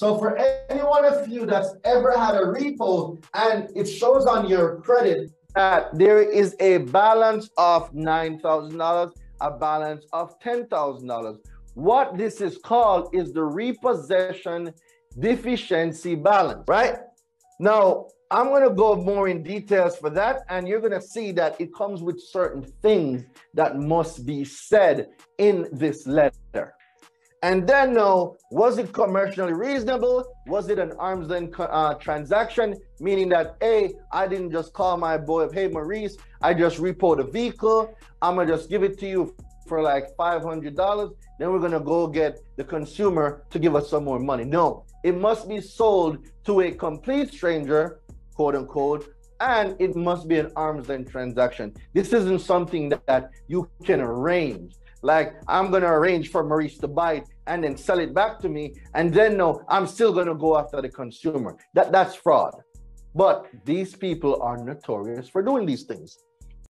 So for any one of you that's ever had a repo and it shows on your credit that there is a balance of $9,000, a balance of $10,000. What this is called is the repossession deficiency balance, right? Now, I'm going to go more in details for that, and you're going to see that it comes with certain things that must be said in this letter. And then know, was it commercially reasonable? Was it an arm's length uh, transaction? Meaning that, hey, I didn't just call my boy, hey, Maurice, I just repo the vehicle. I'm to just give it to you for like $500. Then we're to go get the consumer to give us some more money. No, it must be sold to a complete stranger, quote unquote, and it must be an arm's length transaction. This isn't something that, that you can arrange. Like I'm gonna arrange for Maurice to buy it and then sell it back to me, and then no, I'm still gonna go after the consumer. That that's fraud. But these people are notorious for doing these things.